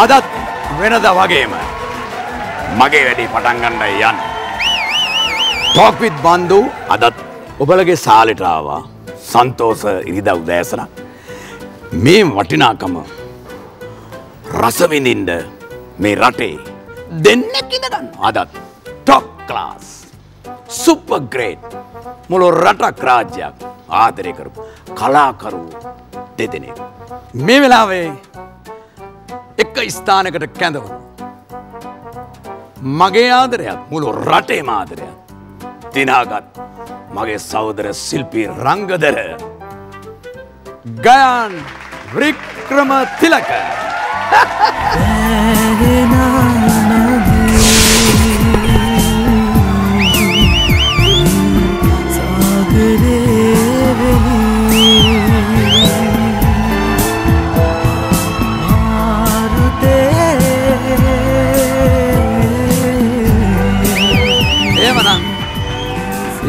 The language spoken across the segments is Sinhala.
අදත් වෙනද වගේම මගේ වැඩි පටන්ගන්නයි යන්න. ටෝක්විත් බන්ධු අදත් ඔබලගේ සාලිටාවා සන්තෝස ඉරිද උදෑසන. මේ වටිනාකම රසවිඳින්ඩ මේ රටේ දෙන්නෙක් ඉදගන්න අදත් ටොක් ක්ලාස් සුපග්‍රේට් මුළු රටක් රාජ්‍යයක් ආදරය කරපු කලාකරු දෙදෙනෙක්. මේ වෙලාවේ එක ස්ථානකට කැඳවන. මගේ ආදරයක් මුළු රටේ මාදරයක්. තිනාගත් මගේ සෞදර සිල්පී රංගදර. ගයන් වික්‍රම තිලක. ඒමනම්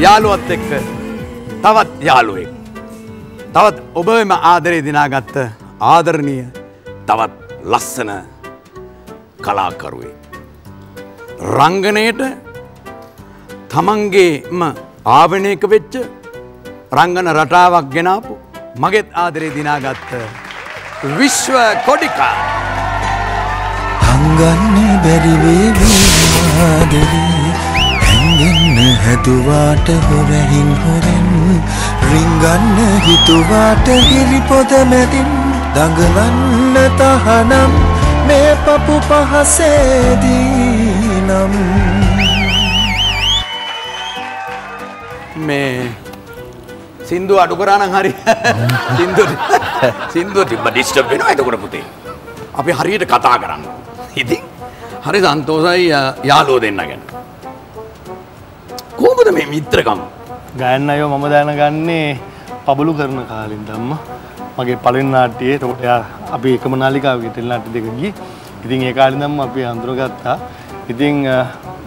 යාළුවත් එක්ක තවත් යාළුවෙක්. තවත් ඔබම ආදරේ දිනාගත්ත ආදරණීය තවත් ලස්සන කලාකරුවේ. රංගනයට තමන්ගේම ආවනයක වෙච්ච රංගන රටාවක් ගෙනාපු මගෙත් ආදරේ දිනාගත්ත විශ්ව කොඩිකා. හංගන්න බැරිවේවීවාදරී හැඟෙන්න හැදුවාට හොරහින් හොරෙන් රිංගන්න හිතුවාට හිරිපොද මැතින් දඟලන්න තහනම් මේ පපු පහසේදී නම්. මේ සින්දු අඩු කරාන හරි. සින්දු සින්දුව තිබ ඩිස්ටබ් වෙන ඇතකොට පුතේ. අපි හරියට කතා කරන්න. ඉතින් හරි සන්තෝසයි යාලෝ දෙන්න ගැන. කෝමද මේ මිත්‍රකම්? ගයන්න අයෝ මම දැනගන්නේ පබලු කරන කාලින් දම්ම මගේ පලින් නාට්‍යයේ තොට අපි එකම නාලිකාවගේ ටෙල් නාටි දෙක ගිය ඉතින් ඒ කාලිදම්ම අපි අඳුරගත්තා ඉතිං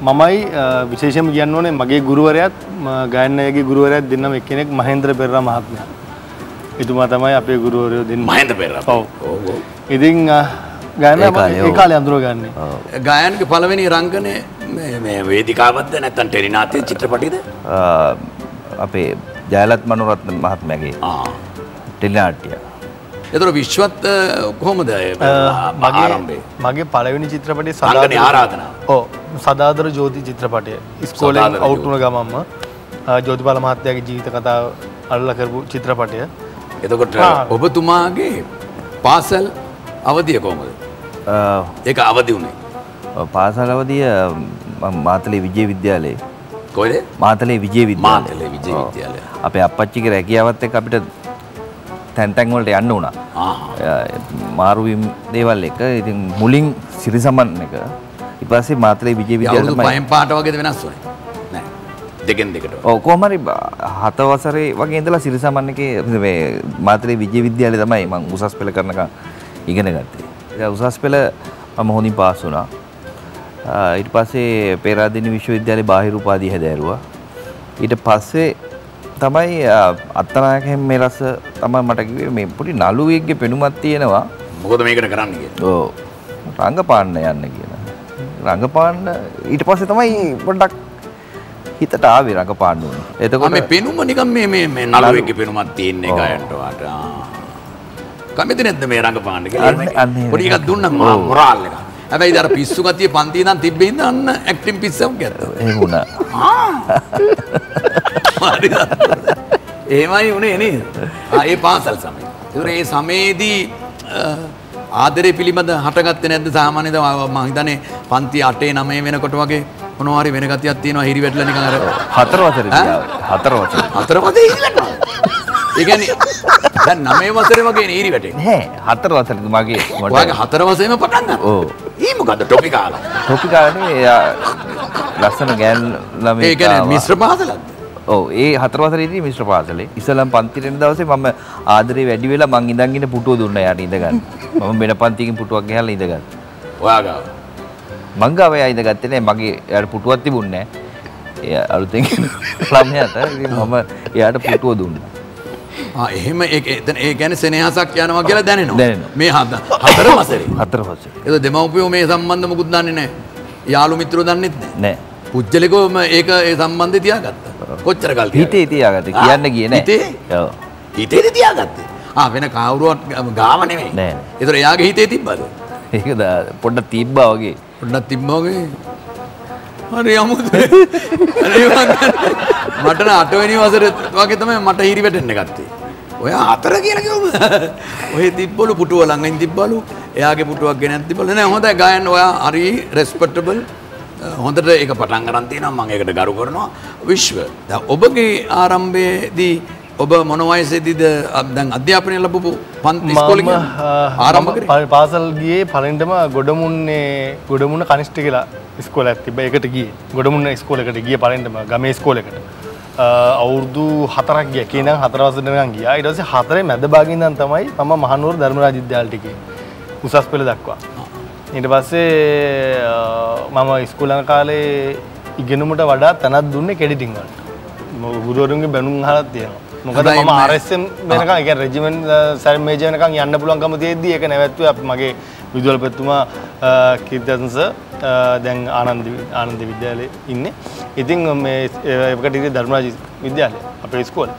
මමයි විශේෂම කියන්න ඕනේ මගේ ගුරුවරයත් ගයන්නයගේ ගුරුවරයක් දෙන්නම එක්කෙනෙක් මහෙන්ද්‍ර පෙරර මහත්මය. එතුමා තමයි අපේ ගුරුවරයෝ දෙන්න. මහින්ද පෙර ඔව්. ඉතින් ගයන්න ඒ කාලේ, කාලේ අඳුරගන්නේ ගායන්ක පළවෙනි රංගනය මේ වේදිකාවත්ද නැත්තන් ටෙලිනාතය චිත්‍රපටිද අපේ ජයලත් මනුරත්න මහත්මැගේ ටෙලිනාට්‍ය එතුර විශ්වත් කොහොමද මගේ මගේ පළවෙනි චිත්‍රපටේ රංගනය ආරාධනා. ඕ සදාදර ජෝති චිත්‍රපටය. ස්කෝලෙන් සදාදර අවුට්ුණ ගමම්ම ජෝතිපාල මහත්තයාගේ ජීවිත කතාව අල්ල කරපු චිත්‍රපටය. එතකොට. ඔබතුමාගේ පාසල් අවධිය කොහොමද? ඒක අවදි වුණේ පාසලවදිය මාතලේ විජය විද්‍යාලයේ. කොයිද මාතලේ විජය විද්‍යාලය. විජය විද්‍යාලය. අපේ අපච්චික රැකියාවත් එක්ක අපිට තැන්තැන්වලට යන්න වුණා. මාරුවම් දේවල් එක ඉතින් මුලින් සිරිසමන් එක. ඉපස්සේ මාතලේ විජය අවුරුදු විද්‍යාලමයි පහෙන් පාට වගේද වෙනස් වනේ නෑ. දෙකෙන් දෙකට කොහමරි හත වසරේ වගේ ඉඳලා සිරිසමන් එකේ මාතලේ විජය විද්‍යාලය තමයි මං උසස් පෙළ කරනක ඉගෙන ගත්තේ. උසස් පෙළ මම හොඳින් පාස් වුණා ඊට පස්සේ පේරාදෙණි විශ්වවිද්‍යාලයේ බාහිර උපාධිය හැදෑරුවා. ඊට පස්සේ තමයි අත්තනායක මෙලස තමයි මට කිව්වේ මේ පොඩි නළුවෙක්ගේ පෙනුමක් තියෙනවා. මොකද මේකට කරන්න කිය ඕ රංගපාන්න යන්න කියන රංගපාන්න ඊට පස්සේ තමයි පොඩ්ඩක් හිතට ආවේ රඟපාන්න ඕනේ. එතකොට මේ පෙනුම නිකම් මේ මේ මේ නළුවෙක්ගේ පෙනුමක් තියෙන එක අයන්ටවාට කැමති නැද්ද මේ රඟපාන්න කියලා? පොඩි එකක් දුන්නා ඔව්. මොරාල් එක හැබැයි අර පිස්සු ගතිය පන්ති ඉඳන් තිබ්බේ ඉඳන් අන්න ඇක්ටිං පිස්සම්. හරිද? එහෙමයි උනේ නේද? ආ, ඒ පාසල් සමය. ඒතර ඒ සමයේදී අ, ආදරේ පිළිබඳ හටගත්තේ නැද්ද සාමාන්‍යද මම හිතන්නේ පන්ති 8 9 වෙනකොට වගේ මොනවා හරි වෙන ගතියක් තියෙනවා හිරි වැටලා නිකන් අර හතර වසරේ ඈ? ගියා. හතර වසරේ. හතර වසරේ හිරි වැටෙනවා. ඒ කියන්නේ දැන් 9 වසරේ වගේ නේ හිරි වැටෙන්නේ. නෑ හතර වසරේ මගේ ඔයාගේ හතර වසරේම පටන් ගන්නවා. ඔව්. ඊ මොකද්ද ටොපිකාලා? තොපිකානේ එයා ලස්සන ගෑන් ළමයි ඒ කියන්නේ මිශ්‍ර පාසලක්ද? ඔව් ඒ හතර වසරේදී මිශ්‍ර පාසලේ ඉස්සලම් පන්තිට එන දවසේ මම ආදරේ වැඩි වෙලා මං ඉඳන් ඉන්න පුටුව දුන්නා යාට ඉඳගන්න. මම වෙන පන්තියකින් පුටුවක් ගහලා ඉඳගන්න. ඔයා ගාව. මං ගාව එයා ඉඳගත්තේ නෑ මගේ එයාට පුටුවක් තිබුණේ නෑ. එයා අලුතෙන් ළමයාට ඉතින් මම එයාට පුටුව දුන්නා. එහෙම ඒ කියන්නේ සෙනෙහසක් යනවා කියලා දැනෙනවා. මේ හත- හතර වසරේ. හතර. ඒක දෙමව්පියෝ මේ සම්බන්ධ මුකුත් දන්නේ නැහැ. යාළු මිත්‍රෝ දන්නෙත්. නෑ. පුජ්‍යලිකවම ඒක ඒ සම්බන්ධය තියාගත්තා. කොච්චර කල්? හිතේ තියාගත්තේ කියන්න ගියේ නෑ. හිතේ? තියාගත්තේ? ආ වෙන කවුරුවත් නෙමෙයි. නෑ. ඒතර එයාගේ හිතේ තිබ්බද? ඒක පොඩ්ඩක් තිබ්බා වගේ. පොඩ්ඩක් තිබ්බා වගේ. හරි අමුතුයි. හරි මට නම් අටවෙනි වසරේ වගේ තමයි මට හිරි වැටෙන්න ගත්තේ. ඔය හතර කියලා කිව්වම ඔය තිබ්බලු පුටුව ළඟින් තිබ්බලු. එයාගේ පුටුවක් ගෙනත් තිබ්බලු. නෑ හොඳයි ගායන්න ඔයා හරි රෙස්පෙක්ටබල් හොඳට ඒක පටන් ගන්න තියෙනවා මම ඒකට ගරු කරනවා විශ්ව. දැන් ඔබගේ ආරම්භයේදී ඔබ මොන වයසේදීද? දැන් අධ්‍යාපනය ලැබපු පන්ති ඉස්කෝලේ ආරම්භ කරේ? පාසල් ගියේ පලෙන්ටම ගොඩමුන්නේ ගොඩමුණ කනිෂ්ට කියලා ස්කෝල ඇතිබ එකට ගිය. ගොඩමුන්න ස්කෝලකට ගිය පලෙන්ටම ගම ස්කෝලකට අවුරුදු හතරක් ගිය. කියනම් හතරවසටනකන් ගියා. ඉටස හතරේ මැද භාගින්දන් තමයි මම මහනුවර ධර්මරා ජිද්‍යාල්ටික උසස් පෙළ දක්වා. ඊට පස්සේ මම ඉස්කුලන කාලේ ඉගෙනුමට වඩා තැනත් දුන්නේ කෙඩිටිංවලට ගුරුවරුන්ගේ බැනුම් හලත් තියෙනවා මොකද මම මේ- ආරස්සම් වෙනකම් එක රෙජිමෙන්් සැල් මේජනකම් යන්න පුළුවන්කම තියෙද්දී ඒක නැවැත්ව අප මගේ විදුවල පැත්තුමා කිර්දන්ස දැන් ආනන්ද ආනන්ද විද්‍යාලය ඉන්න. ඉතින් මේ ඒකට ඉරි ධර්මරාජ විද්‍යාලය අපේ ස්කෝල්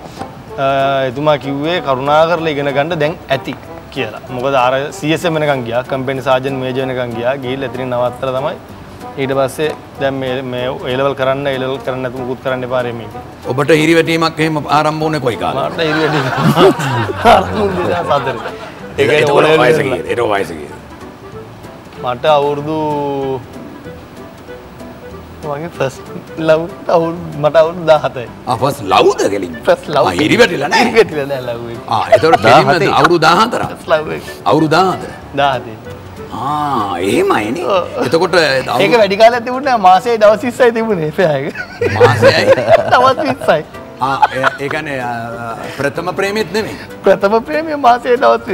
එතුමා කිව්වේ කරුණා කරලා ඉගෙන ගන්න දැන් ඇති කියලා. මොකද සියස වෙනකම් ගියා කම්පැනි සාජන් මේජනකම් ගියා ගිහිල්ලා එතනින් නවත්තලා තමයි ඊට පස්සේ දැන් මේ මේ ඒලවල් කරන්න ඒලවල් කරන්න නැතුව මුකුත් කරන්න එපා රෙමි ඔබට හිරි වැටීමක් එහෙම ආරම්භ වුණේ කොයි කාලේ? මාට ඉරි වැඩි සතර ඒක එතකොට වයස කීයද? ඒක වයස කීයද? මට අවුරුදු මගේ ෆස් ලව් මට අවුරුදු දාහතයි ආ ෆස් ලව්ද ගෙලින්? ෆස් ලව් ආ හිරි වැටිලා නැහැ. ඉරිගැටිලා නෑ ලව් එක ආ එතකොට 14. අවුරුදු 14ක්. ෆස් ලව් එක අවුරුදු 14. දාහතේ ආ එහෙමයිනේ. එතකොට ඒක අවුරුදු වැඩි කාලයක් තිබුණේ නෑ මාසයේ දවස් 20යි තිබුණේ එපෑයක මාසයයි. දවස් 20යි ආ ඒ- ඒ කියන්නේ ආ, ප්‍රථම ප්‍රේමෙත් නෙමෙයි. ප්‍රථම ප්‍රේමය 20යි ප්‍රථම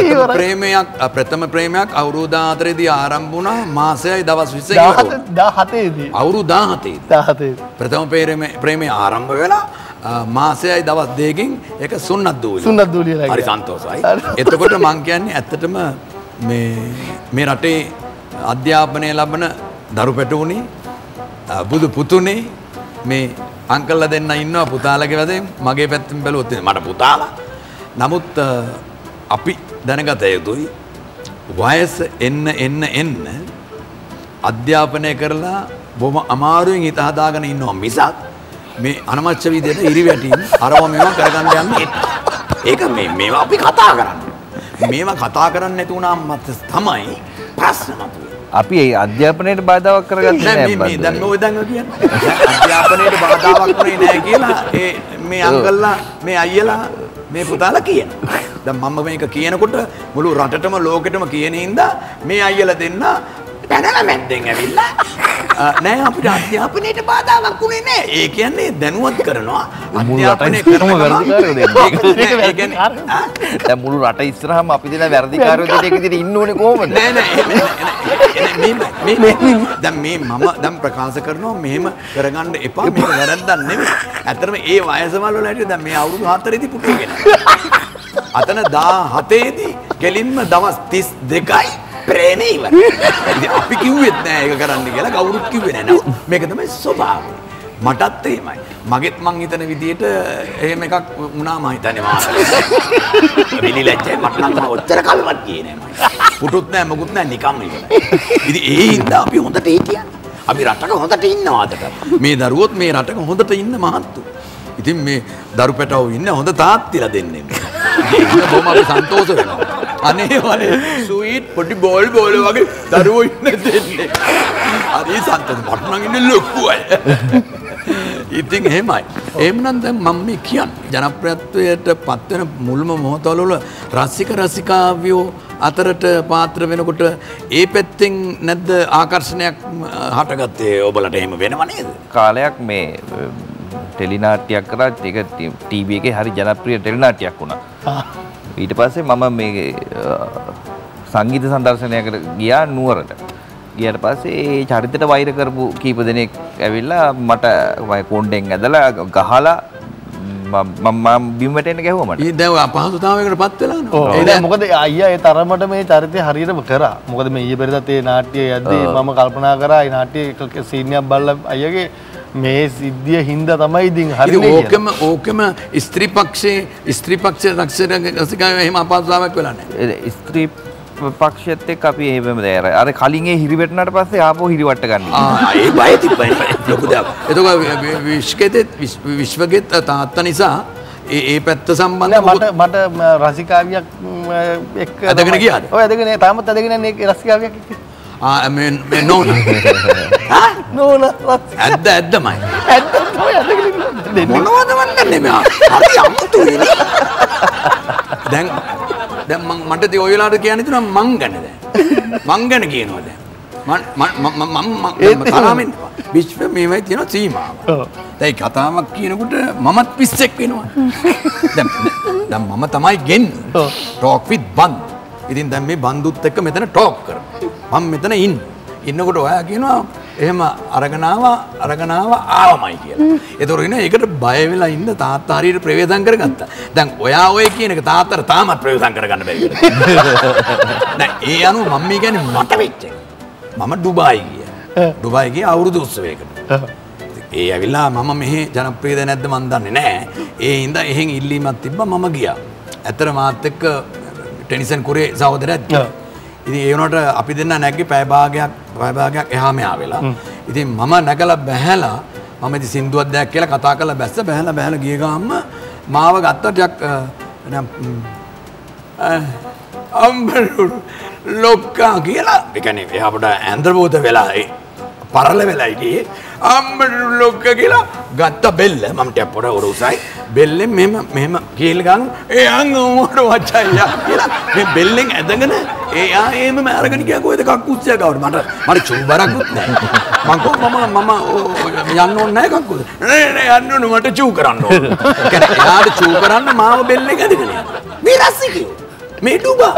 ඉවරයි ප්‍රේමයක් ප්‍රථම ප්‍රේමයක් අවුරුදු 14 දී ආරම්භ වුණා මාසයයි දවස් 20යි ඉවර වුණා. 17 දී අවුරුදු 17 දී. 17 ප්‍රථම ප්‍රේමය ප්‍රේමය ආරම්භ වෙලා මාසයයි දවස් දෙකකින් ඒක සුන්නත් දූවිලි. සුන්නත් දූලියලා හරි. සන්තෝසයි. එතකොට මං කියන්නේ ඇත්තටම මේ මේ රටේ අධ්‍යාපනය ලබන දරු පැටවුනේ අ, බුදු පුතුනේ මේ අංකල්ලා දෙන්න ඉන්නවා පුතාලගේ වැදෙන් මගේ පැත්තෙන් බැලුවොත් එහෙනම් මට පුතාලා. නමුත් අ, අපි දැනගත යුතුයි වයස එන්න එන්න එන්න අධ්‍යාපනය කරලා බොහොම අමාරුවෙන් හිත හදාගෙන ඉන්නවා මිසක් මේ අනමච්ච විදියට ඉරි වැටීම් අරව මේවා කරගන්න යන්නේ ඒක මේ මේවා අපි කතා කරන්නේ. මේවා කතා කරන්නේ නැති වුණාම මත තමයි ප්‍රශ්න මතුවේ. අපි ඒ අධ්‍යාපනයට බාධාවක් කරගත්තේ නෑ නෑ මේ. දැන් ඔය දැන් කියන්නේ අධ්‍යාපනයට බාධාවක් වුණේ නෑ කියලා ඒ මේ අංකල්ලා මේ අයියලා මේ පුතාලා කියනවා. දැන් මම මේක කියනකොට මුළු රටටම ලෝකෙටම කියන හින්දා මේ අයියලා දෙන්න පැනලා මැද්දෙන් ඇවිල්ලා නෑ අපිට අධ්‍යාපනයට බාධාවක් වුණේ නෑ. ඒ කියන්නේ දැනුවත් කරනවා අධ්‍යාපනය කරනවා. වැරදිකාරයෝ ආ? දැන් මුළු රට ඉස්සරහම අපි දෙන වැරදිකාරයෝ දෙන එක විදිහට ඉන්න ඕනේ කොහොමද? නෑ නෑ මේ දැන් මේ මම දැන් ප්‍රකාශ කරනවා මෙහෙම කරගන්න එපා මේක වැරද්දක් නෙමෙයි. ඇත්තටම ඒ වයසවල වල හැටියට දැන් මේ අවුරුදු 4 දී පුටුගෙන. අතන 17 දී කෙලින්ම දවස් 32යි ප්‍රේමේ ඉවර. අපි කිව්වෙත් නෑ ඒක කරන්න කියලා කවුරුත් කිව්වේ නෑ. මේක තමයි ස්වභාවය. මටත් එහෙමයි. මගෙත් මං හිතන විදිහට එහෙම එකක් වුණා මං හිතන්නේ මාස. විලිලැජ්ජයි මට නම් ඔච්චර කල්වත් ගියේ නෑ මම. පුටුත් නෑ මොකුත් නෑ නිකම්ම ඉවරයි. ඉතින් ඒ හින්දා අපි හොඳට හිටියන්නේ. අපි රටක හොඳට ඉන්නවා අදට. මේ දරුවොත් මේ රටක හොඳට ඉන්න මහත්තු. ඉතින් මේ දරු පැටවෝ ඉන්න හොඳ තාත්තිලා දෙන්නේ. ඒක බොහොම අපි සන්තෝෂ වෙනවා. අනේ වනේ සුයිට් පොඩි බෝල් බෝල වගේ දරුවෝ ඉන්න දෙන්නේ. හරි සන්තෝෂ මට නම් ඉන්නේ ලොකු අය. ඉතින් එහෙමයි. එහෙමනම් දැන් මම මේ කියන්නේ ජනප්‍රියත්වයට පත්වෙන මුල්ම මොහොතවල වල රසික රසිකාවියෝ අතරට පාත්‍ර වෙනකොට ඒ පැත්තෙන් නැද්ද ආකර්ෂණයක් හටගත්තේ ඔබලට එහෙම වෙනව නේද? කාලයක් මේ ටෙලිනාට්‍යයක් කරා ඒක ටීවී එකේ හරි ජනප්‍රිය ටෙලිනාට්‍යයක් වුණා. ඊට පස්සේ මම මේ සංගීත සංදර්ශනයකට ගියා නුවරට. ගියට පස්සේ ඒ චරිතයට වෛර කරපු කීප දෙනෙක් ඇවිල්ලා මට මම කොණ්ඩෙන් ඇදලා ගහලා මම මම බිම්මට එන්න ගැහුවා මට. දැන් ඔය අපහසුතාවයකට පත් වෙලා නෝ. ඒ දැන් මොකද අයියා ඒ තරමට මේ චරිතය හරියටම කරා. මොකද මේ ඊයේ පෙරේදත් ඒ නාට්‍යය යද්දී මම කල්පනා කරා ඒ නාට්‍යයේ එක සීනියක් බලලා අයියගේ මේ සිද්ධිය හින්දා තමයි ඉතින් කියලා. ඕකම ඕකම ස්ත්‍රී පක්ෂයේ ස්ත්‍රී පක්ෂ රක්ෂක රසිකාව එහෙම අපහසුතාවයක් වෙලා නැහැ. ඒ ස්ත්‍රී පක්ෂයත් එක්ක අපි එහෙමම දැර අර කලින් ඒ හිරිවැටුණාට පස්සේ ආපහු හිරිවට ගන්න. ආ ඒ බය තිබ්බයි ලොකු දෙයක්. එතකොට විශ්වගෙත් විශ්වගෙත් තාත්තා නිසා ඒ ඒ පැත්ත සම්බන්ධ මට මට රසිකාවියක් එක්ක තමයි- ගියාද? ඔව් ඇදගෙන තාමත් ඇදගෙන යන්නේ රසිකාවියක් එක්ක. නෝන නෝන රසික- ඇද්ද ඇද්දමයි. ඇත්ත තමයි ඇදගෙන ඉන්නේ. මොනවද වන්නේ මේ හරි අමුතුයි නේ. දැන් දැන් මං මට ඉතින් ඔය වෙලාවට කියන්න හිතුණා මං ගැන දැන්. මං ගැන කියනවා දැන්. මං මම මම මම තරමින් විශ්ව මේවයි තියෙන සීමාව. දැන් කතාවක් කියනකොට මමත් පිස්සෙක් වෙනවා. දැන් දැන් මම තමයි ගෙන්නේ. ඔව්. ටෝක් විත් බන්. ඉතින් දැන් මේ බන්දුත් එක්ක මෙතන ටෝක් කරනවා. මම මෙතන ඉන්න. ඉන්නකොට ඔයා කියනවා එහෙම අරගෙන ආවා අරගෙන ආවා ආවමයි කියලා. ඒතකොට ඉන්නේ ඒකට බය වෙලා ඉන්න තාත්තා හරියට ප්‍රවේදම් කරගත්තා. දැන් ඔයා ඔය කියන එක තාත්තට තාමත් ප්‍රවේදම් කරගන්න බැරි කියලා. දැන් ඒ අනුව මම මේ කියන්නේ මට වෙච්ච එක. මම ඩුබායි ගියා. ඩුබායි ගියා අවුරුදු උත්සවයකට. ඒ ඇවිල්ලා මම මෙහි ජනප්‍රියද නැද්ද මන් දන්නේ නෑ. ඒ හින්දා එහෙන් ඉල්ලීමක් තිබ්බා මම ගියා. ඇත්තට මාත් එක්ක ටෙනිසන් කුරේ සහෝදරයත් ගියා. ඔව්. ඉතින් ඒ වුණාට අපි දෙන්න නැග්ගේ පැය භාගයක් පැය භාගයක් එහා මෙහා වෙලා. ඉතින් මම නැගලා බැහැලා මම ඉතින් සින්දුවක් දැක් කියලා කතා කරලා බැස්ස බැහැලා බැහැලා ගිය ගාම මාව ගත්තා ටිකක් අ, නිකන්, ම්, අ, අම්බරු ලොක්කා කියලා ඒ කියන්නේ එහා පොඩ ඇන්දරබෝත වෙලා ඒ පරල වෙලා හිටියේ අම්බරු ලොක්ක කියලා ගත්ත බෙල්ල. මම ටිකක් පොඩ උරුසයි බෙල්ලෙන් මෙහෙම මෙහෙම කීල් ගන්න. ඒ අංග උමර වචයියා කියලා මේ බෙල්ලෙන් ඇදගෙන ඒ ආ එහෙමම අරගෙන ගියා කොහෙද? කක්කුස්සිය ගාවට මට. මට චූබරකුත් නැහැ. මං කෝ මම මම ඕ, යන්න ඕනේ නැහැ කක්කුස් නේ නේ යන්න ඕනේ. මට චූ කරන්න ඕනේ. කියන්නේ එයාට චූ කරන්න මාව බෙල්ලෙන් ඇදගෙන යනවා මේ රස්සිකෝ මේ ඩුබා.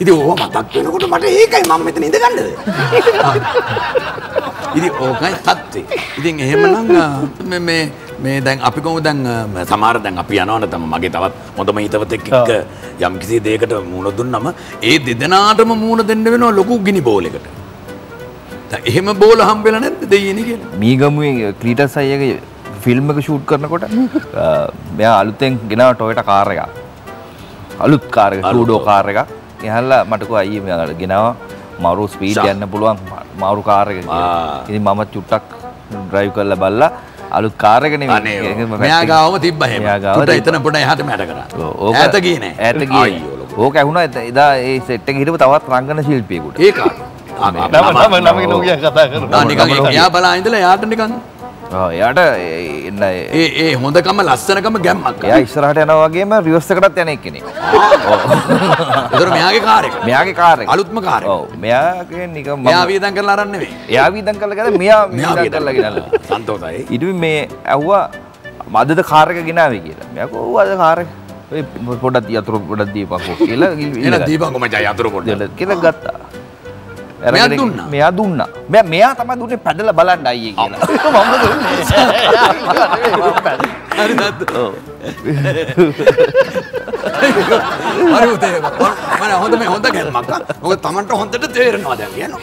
ඉතින් ඕව මතක් වෙනකොට මට ඒකයි මම මෙතන ඉඳගන්නද ඉතින් ඕකයි තත්ත්වේ. ඉතින් එහෙමනම් මේ මේ මේ දැන් අපි කොහොමද දැන් සමහර දැන් අපි යනවනේ තම මගේ තවත් හොඳම හිතවතෙක් එක්ක යම් කිසි දෙයකට මූණ දුන්නම ඒ දෙදෙනාටම මූණ දෙන්න වෙනවා ලොකු ගිනි බෝලයකට. දැන් එහෙම බෝල හම්බෙලා නැද්ද දෙයියනේ කියලා? මීගමුවේ ක්‍රීටස් අයගේ ෆිල්ම් එක ෂූට් කරනකොට මෙයා අලුතෙන් ගෙනාව ටොයට කාර් එකක්. අලුත් කාර් එක ටූඩෝ. කාර් එකක්. එහල්ලා මටකෝ අයියේ මෙයා ගෙනාව මරු ස්පීඩ්. යන්න පුළුවන් මාරු කාර් එක කියලා. ආ. ඉතින් මම චුට්ටක් ඩ්‍රයිව් කරලා බලලා අලුත් කාර් එක නෙමෙයි. අනේ ඒක ඔව්. මම මෙයා පැත්තකින්- ගාවම තිබ්බා එහෙම. මෙයා ගාව තුට තිබ්බා. එතන පොඩ එහාට මෙහාට කරා. ඔව්, ඕක ඈත ගියේ නෑ. ඈත ගියේ අයියෝ නෑ. ලොකු. ඕක ඇහුණා එත- එදා ඒ සෙට් එකේ හිටපු තවත් රංගන ශිල්පියෙකුට. කියන නිකන් එයා බලා ඉඳලා එයාට නිකන් ඔව් එයාට එන්න ඒ- හොඳකම ලස්සනකම ගැම්මක් එයා ඉස්සරහට යනවා වගේම රිවර්ස් එකටත් යන එක්කෙනෙක්. ඒතර මෙයාගේ කාර් එක. මෙයාගේ කාර් එක. අලුත්ම කාර් එක. ඔව්. මෙයාගේ නිකන් මම මෙයා වීදම් කරලා අරන් නෙවෙයි. එයා වීදම් කරලා ගිහලා මෙයා මෙයා කරලා ගෙනල්ලා. සන්තෝෂයි. ඊට පස්සේ මේ ඇහුවා මදද කාර් එක ගෙනාවේ කියලා. මෙයා කිව්වා ඔව් අද කාර් එක. ඔය පොඩක් යතුරු පොඩක් දීපන්කෝ කියලා එන දීපංකො මචං යතුරු පොඩ්ඩක්. දෙල කියලා ගත්තා. මෙයා දුන්නා? මෙයා දුන්නා. මෙයා මෙයා තමයි දුන්නේ පැදලා බලන්න අයියේ කියලා. මම හොඳ මේ හොඳ. ආ. මොකද Tamanට හොඳට තේරෙනවා දැන් කියනවා.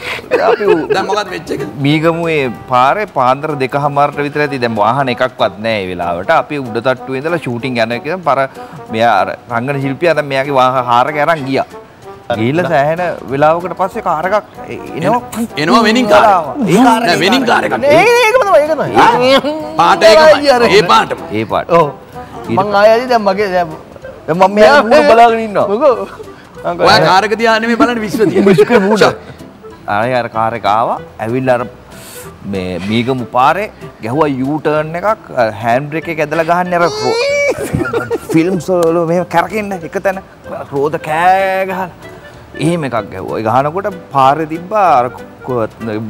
දැන් මොකද වෙච්ච එක? මීගමුවේ පාරේ පාන්දර දෙකහමාරට විතර ඇති දැන් වාහන එකක්වත් නැහැ ඒ වෙලාවට අපි උඩ තට්ටුවේ ඉඳලා ෂූටින් යන එක පර මෙයා රංගන ශිල්පියා දැන් මෙයාගේ වාහන හාරක අරන් ගියා ගිහිල්ලා සෑහෙන වෙලාවකට පස්සේ කාර් එකක් එනවා එනවා වෙනින් කාර් වෙනින් කාර් එකක්. ඒ. පාට. ඒ පාට ඔව්. මං ආයෙදි දැන් මගේ දැන් මම බලාගෙන ඉන්නවා. ඔයා කාරක තියා නෙමෙයි බලන්න විශ්ව තියා. විශ්ක මූණ. අර අර කාර් එක ආවා. ඇවිල්ලා අර මේ මීගමු පාරේ ගැහුවා යූ ටර්න් එකක් හෑන්ඩ් බ්‍රේක් එක ඇදලා ගහන්නේ අර ෆිල්ම්ස් වල මෙහෙම කරකින්න එක තැන රෝද කෑ ගහලා එහෙම එකක් ගැහුවා. ඒ ගහනකොට පාරේ තිබ්බා අර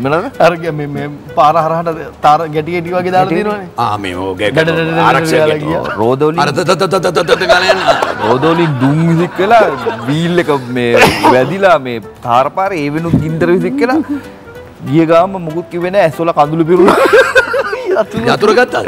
මොනවද? අර මේ මේ පාර හරහට තාර ගැටි ගැටි වගේ දාලා තියෙනවනේ ආ මේ ගැඩ ගැඩ ආරක්ෂක. රෝදවලින් අර ත ත ත ත ත ත ගාලා. රෝදවලින් දුම් විසික් වෙලා වීල් එක මේ වැදිලා මේ තාර පාරේ ඒ වෙනුත් ගින්දර විසික් වෙලා ගිය ගාම මුකුත් කිව්වේ නැහැ ඇස්වල කඳුළු පිරුණා. යතුරු ගත්තද?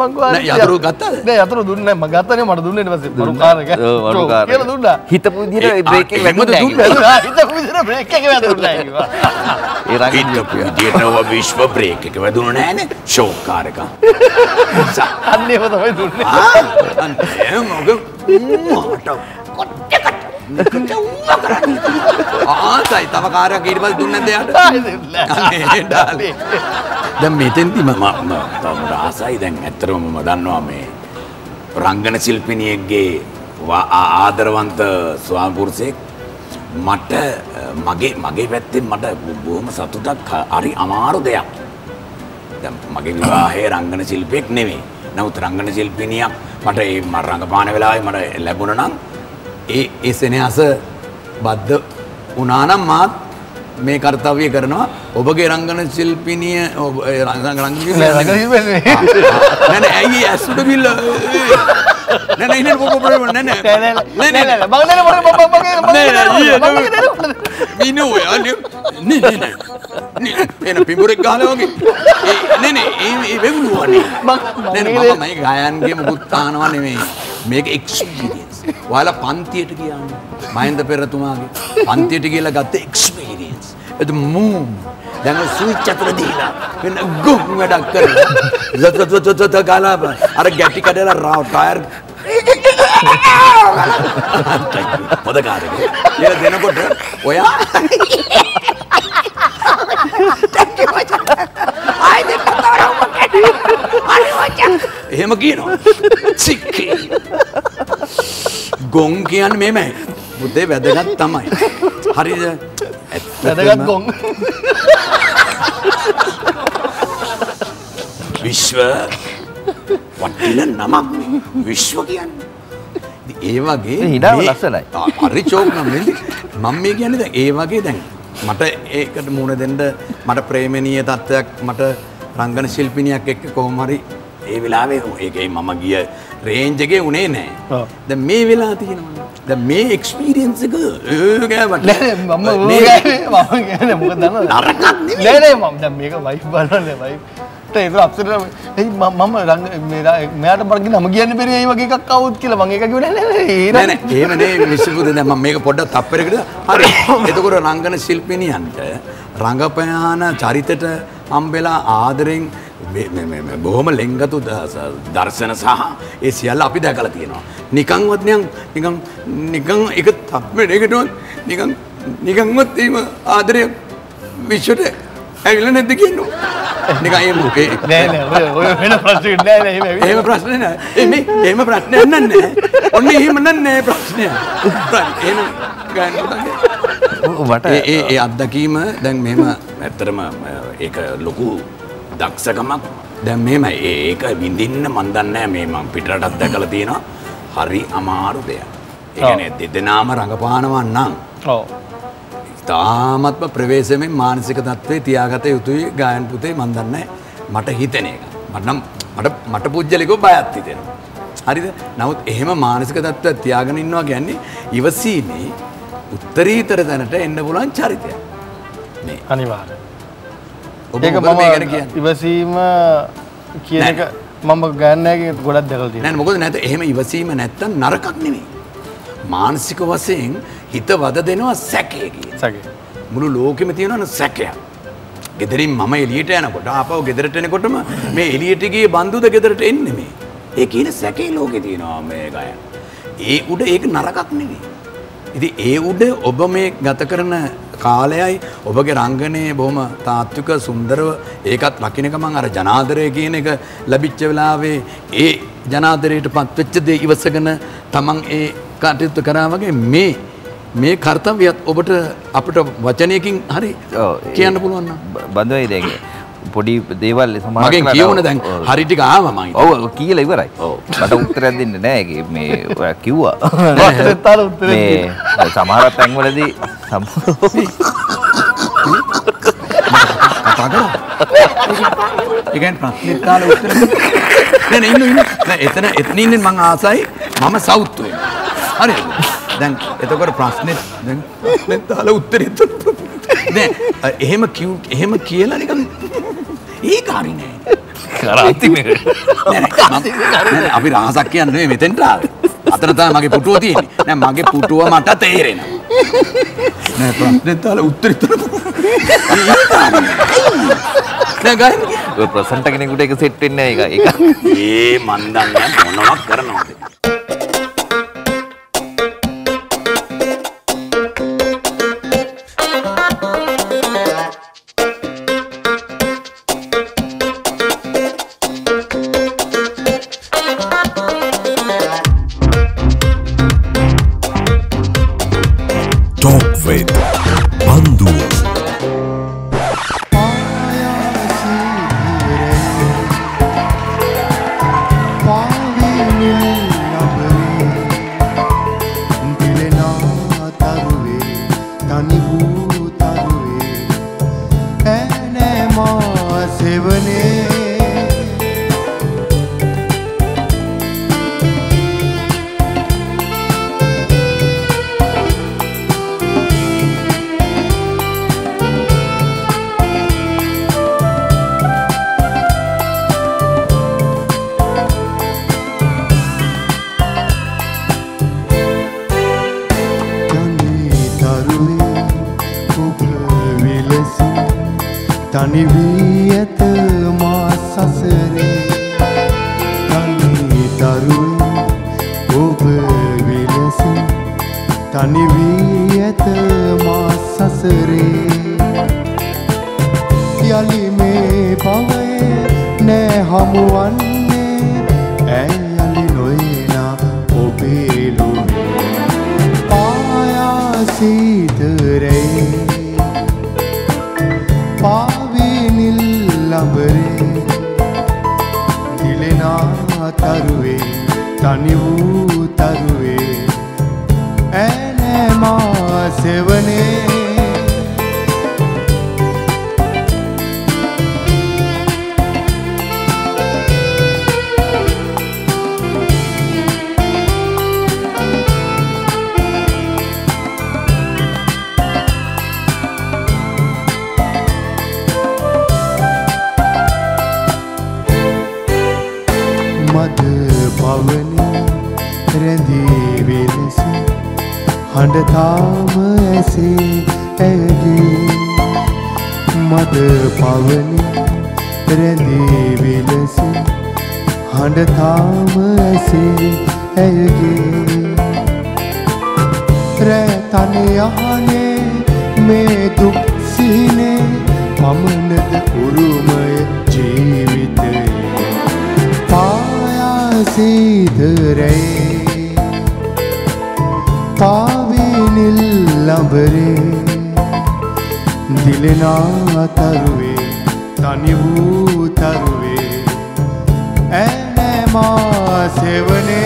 මං යතුරු ගත්තද? නෑ යතුරු දුන්නේ නෑ මම ගත්තනේ මට දුන්නේ ඊට පස්සේ මරු කාර් එක ඔව්, මරු කාර් එක. කියලා දුන්නා හිතපු විදිහට ඒ, බ්‍රේක් එක ආ, එහෙමද වැදුන්නේ නැහැ දුන්නේ? කිව්වා. හිතපු විදිහට බ්‍රේක් එක වැදුන්නේ නෑ කිව්වා ඒ රංගන හිටපු විදියට ඔව විශ්ව බ්‍රේක් එක වැදුණු නෑනේ ෂෝක් කාර් එක. අන්න තමයි දුන්නේ? මට කොට්ටකට. ආසයි තව කාර්යයක් ඊට පස්සේ දුන්නේ නැද්ද යාට? ආයෙ දුන්නේ නෑ. අනේ ඩාලේ. දැන් මෙතෙන්දි මම මම තවම ආසයි දැන් ඇත්තටම මම දන්නවා මේ රංගන ශිල්පිනියෙක්ගේ ආදරවන්ත ස්වාමිපුරුෂයෙක් මට මගේ මගේ පැත්තෙන් මට බොහොම සතුටක් හරි අමාරු දෙයක්. දැන් මගේ විවාහයේ රංගන ශිල්පියෙක් නෙමෙයි. නමුත් රංගන ශිල්පිනියක් මට ඒ ම රංගපාන වෙලාවේ මට ලැබුණා නම් ඒ ඒ සෙනෙහස බද්ධ වුණා නම් මාත් මේ කාර්යය කරනවා ඔබගේ රංගන ශිල්පිනිය ඔබ ඒ රංගන රංගන නෑ රංගන ශිල්පිනිය. නෑ නෑ ඇයි ඇස්ුඩ බිල්ල නෑ නෑ ඉන්නේ මොකෝ ප්‍රොබ්ලම් නෑ නෑ නෑ නෑ නෑ නෑ මම නෑ මම මම මම නෑ, නෑ, ඊයේ මම නෑ. මිනු යාලු නේ නේ නේ නේ එන පිඹුරෙක් ගහලා වගේ ඒ නේ නේ ඒ ඒ වෙගුණුවනේ මම- නේ නේ මම මම මේ ගායන්ගේ මුකුත් අහනවා නෙමෙයි මේක එක්ස්පීරියන්ස් ඔයාලා පන්තියට ගියානේ. මහින්ද පෙරතුමාගේ පන්තියට ගිහලා ගත්ත එක්ස්පීරියන්ස් එද මූම් දැන් ස්විච් අතර දීලා වෙන ගුම් වැඩක් කරලා. ද ගාලා අර ගැටි කඩලා රාව් ටයර් හොද කාරක කියලා දෙනකොට ඔයා? එහෙම කියනවා. චික්කේ ගොන් කියන්නේ මෙමයි බුදේ වැදගත් තමයි. හරිද? වැදගත් ගොන්. විශ්ව වටින නමක්. විශ්ව කියන්නේ. ඒ වගේ මේ- ලස්සනයි. හරි චෝක් නම් නෙන්ද මම මේ කියන්නේ දැන් ඒ වගේ දැන් මට ඒකට මුණ දෙන්න මට ප්‍රේමණීය තත්ත්වයක් මට රංගන ශිල්පිනියක් එක්ක කොහොම හරි ඒ වෙලාවේ ඒකේ මම ගිය රේන්ජ් එකේ උනේ ඔව්. දැන් මේ වෙලා තියෙනවා. දැන් මේ එක්ස්පීරියන්ස් එක ඒ ගෑවට නෑ මම මේ මම කියන්නේ මොකද දන්නවද? නරකක් නෙමෙයි. නෑ නෑ මම දැන් මේක වයිෆ් බලන්නේ අප්සෙට් එයි මම මේ මෙයාට මට නම කියන්න බැරි ඒ වගේ එකක් આવුත් කියලා ඒක කිව්වේ. නෑ නෑ නෑ නෑ විශ්වපුද දැන් මම මේක පොඩ්ඩක් තප්පරයකට හරි. එතකොට රංගන ශිල්පිනියන්ට රංගපෑන චරිතෙට හම්බෙලා ආදරෙන් බොහොම ස- දර්ශන සහ ඒ සියල්ල අපි දැකලා තියෙනවා නිකන්වත් නිකන් නිකන් නිකන් එක තප්පරයකටවත් නිකන් නිකන්වත් එහෙම ආදරය විශ්වට ඇවිල්ලා නැද්ද කියනවා නිකන් එහෙම ඒ- නෑ නෑ ඔය- වෙන ප්‍රශ්නයක් නෑ නෑ එහෙම. එහෙම ප්‍රශ්න නෑ. ඒ මේ එහෙම ප්‍රශ්නයක් නෑ. ඔන්න එහෙම නෑ ප්‍රශ්නය. එහෙම ගන්න මට ඒ ඒ ඒ අත්දැකීම දැන් මෙහෙම ඇත්තටම ඒක ලොකු දක්ෂකමක්. දැන් මෙහෙම ඒක විඳින්න මන් දන්නේ මේ මං පිටරටත් දැකලා තියෙනවා. හරි අමාරු දෙයක්. ඒ කියන්නේ දෙදෙනාම රඟපානවා නම් ඔව් තාමත්ම ප්‍රවේශමෙන් මානසික තත්ත්වේ තියාගත යුතුයි ගායන පුතේ මන් දන්නේ මට හිතෙන එක. මට මට මට පුජ්‍යලිකව බයත් හිතෙනවා. හරිද? නමුත් එහෙම මානසික තත්ත්වයක් තියාගෙන ඉන්නවා කියන්නේ ඉවසීමේ උත්තරීතර තැනට එන්න පුළුවන් චරිතයක්. මේ අනිවාර්යයෙන් ඒක මම? ඉවසීම කියන. එක මම ගන්නෑගේ ගොඩක් දැකලා තියෙනවා නෑ මොකද නැත එහෙම ඉවසීම නැත්තම් නරකක් නෙමෙයි. මානසික වශයෙන් හිත වද දෙනවා කියන. සගේ මුළු ලෝකෙම තියෙනවන සැකයක්. ගෙදරින් මම එලියට යනකොට ආපහු ගෙදරට එනකොටම මේ එලියට ගියේ බන්දුද ගෙදරට එන්නේ මේ. ඒ කියන සැකේ ලෝකේ තියෙනවා මේ ගය. ඒ උඩ ඒක නරකක් නෙවෙයි. ඉතින් ඒ උඩ ඔබ මේ ගත කරන කාලයයි ඔබගේ රංගනයේ බොහොම තාත්වික සුන්දරව ඒකත් රකින්නක මං අර ජනාදරය කියන එක ලැබිච්ච වෙලාවේ ඒ ජනාදරයට පත්වෙච්ච දේ ඉවසගෙන තමන් ඒ කටයුත්ත කරා වගේ මේ මේ කර්තව්‍යත් ඔබට අපට වචනයකින් හරි කියන්න පුළුවන් නම්. බඳවයි දැන් පොඩි දේවල් සමහර මගෙන් කරලා- කියවන දැන් ඔව්. හරි ටික ආවා මං ඔව් කියලා ඉවරයි. මට උත්තරයක් දෙන්න නෑ මේ ඔයා කිව්වා. වචනෙත් තාල උත්තරයක් මේ සමහර තැන්වලදී කතා කරා. ඒ කියන්නේ ප්‍රශ්නෙට දාලා උත්තර. නෑ නෑ ඉන්න ඉන්න. නෑ එතන එතන ඉන්නේ මං ආසයි මම සවුත් වෙනවා. හරිද? දැන් එතකොට ප්‍රශ්නෙත් දැන් ප්‍රශ්නෙත් දාලා උත්තරෙත් නෑ එහෙම කිව් එහෙම කියලා නිකන් ඒක හරි නෑ. කරාති මේ. අපි රහසක් කියන්නේ මෙතෙන්ට ආවේ. අතන තමයි මගේ පුටුව තියෙන්නේ. නෑ මගේ පුටුව මට තේරෙනවා. නෑ ප්‍රශ්නෙත් දාලා උත්තරෙත්. ඔය ප්‍රසන්ට කෙනෙකුට ඒක සෙට් වෙන්නේ නෑ ඒක. ඒක ඒ මන් දන්නේ මොනවක් කරනවද? තනි හඬතාම ඇසේ ඇගේ මද පවනි රැඳී වෙලස හඬතාම ඇසේ ඇයගේ රැතනයහනේ මේ දුක් සිහිනේ පමණද උරුමය ජීවිතයේ පායාසීදරේ පාවිනිල් ලබරේ දිලෙනා තරුවේ තනි වූ තරුවේ ඇනෑමා සෙවනේ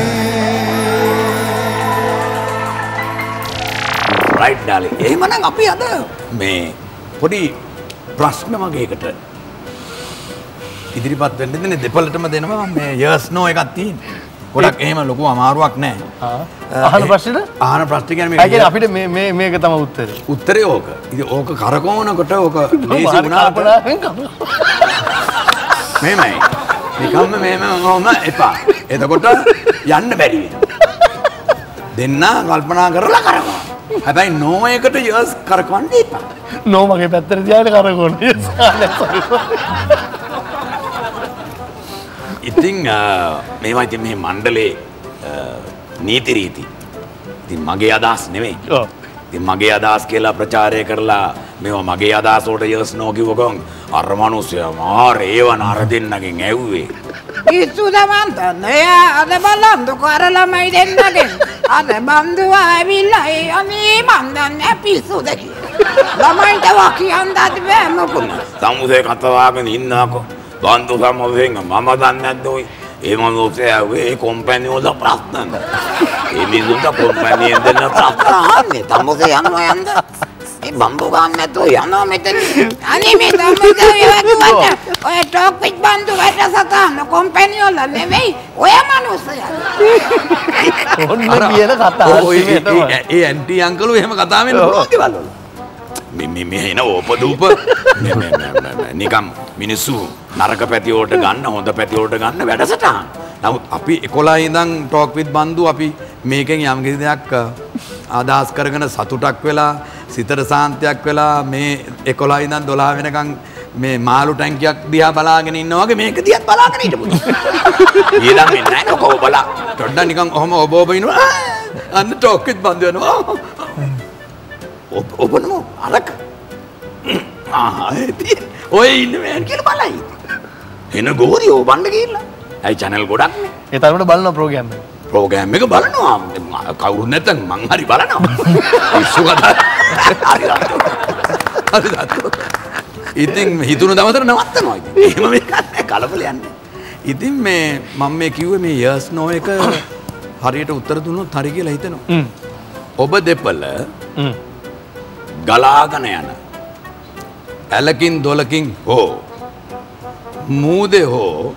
රයිට් ඩාලි එහෙමනම් අපි අද මේ පොඩි ප්‍රශ්න වගේකට ඉදිරිපත් වෙන්න දෙන්නේ දෙපළටම දෙනවා මේ යර්ස් නෝ එකක් තියෙන. ගොඩක් එහෙම ලොකු අමාරුවක් නැහැ. අහන ප්‍රශ්නෙට? අහන ප්‍රශ්න කියන්නේ මේ අපිට මේ මේ මේක තමයි උත්තරේ. උත්තරේ ඕක. ඉතින් ඕක කරකවනකොට ඕක. මෙහෙමයි. නිකම්ම මෙහෙම වුණාම එපා. එතකොට යන්න බැරි වෙනවා. දෙන්න කල්පනා කරලා කරකවනවා. හැබැයි නෝ එකට යර්ස් කරකවන්න එපා. නෝ මගේ පැත්තට තියාගෙන කරකවන. ඉතින් මේවා ඉතින් මේ මණ්ඩලේ නීති රීති. ඉතින් මගේ අදහස් නෙවෙයි. ඔව්. ඉතින් මගේ අදහස් කියලා ප්‍රචාරය කරලා මේවා මගේ අදහස් වලට යස් නෝ කිව්ව ගමන් අර මිනිස්සයා මාර ඒව නර දෙන්නගෙන් ඇව්වේ. පිස්සු දමන්තන්න එයා අද බලන්දු කර ළමයි දෙන්නගෙන් අද බන්දුවා ඇවිල්ලා ඒ අනේ මන් දන්නේ පිස්සුද කියලා ළමයින්ට වකියන්නත් බෑ මොකුත් සමුසේ කතවාගෙන ඉන්නකෝ බන්දු සමුසෙන් මම දන්නේ නැද්ද ඔය ඒ මනුස්සය ඇහුවේ ඒ කොම්පැනි වල ප්‍රශ්න ඒ මිනිස්සුන්ට කොම්පැනියෙන් දෙන්න ප්‍රශ්න අහන්නේ සමුසේ යනවා යන්න. ඒ බම්බු ගන්න නැතුව යනවා මෙතන. අනේ මේ දම්මුදේ වතුවට ඔය ටොක් පිට බන්දු වැඩසටහන කොම්පැනි වල නෙවෙයි ඔය මනුස්සයා. ඔන්න කියන කතා ඔය ඒ- ඒ- ඒ ඇන්ටි අංකලු එහෙම කතා වෙන්න පුළුවන් දේවල් වල. මේ මේ මේ එන ඕපදූප නිකම් මිනිස්සු නරක පැති වලට ගන්න හොඳ පැති වලට ගන්න වැඩසටහන්. නමුත් අපි 11 ඉඳන් ටෝක් විත් බන්දු අපි මේකෙන් යම් කිසි දෙයක් අදහස් කරගෙන සතුටක් වෙලා සිතට සාන්තියක් වෙලා මේ 11 ඉඳන් 12 වෙනකන් මේ මාළු ටැංකියක් දිහා බලාගෙන ඉන්නා වගේ මේක දිහාත් බලාගෙන හිටපු. ඊළඟ එන්නේ නැහැ නෝ බලා. ඩොඩ්ඩා නිකන් ඔහම ඔබ ඔබ ඉන්නවා. අන්න ටෝක් විත් බන්දු වෙනවා. ඔබ ඔබනම අරක ඔය ඉන්න මෑන් කියලා බලයි. එන ගෝරි ඔය බණ්ඩ ගිහිල්ලා. ඇයි channel ගොඩක් තරමට බලන ප්‍රෝග්‍රෑම් එක. ප්‍රෝග්‍රෑම් එක බලනවා. කවුරුත් නැත්තම් මං හරි බලනවා. ඉස්සු කතා. ඉතින් හිතුණු දවසට නවත්තනවා නැහැ කලබල යන්නේ. ඉතින් මේ මම මේ කිව්වේ මේ යර්ස් නෝ එක හරියට උත්තර දුන්නොත් හරි කියලා හිතෙනවා. ඔබ හ්ම්. ගලාගන යන. ඇලකින් දොලකින් හෝ මූදේ හෝ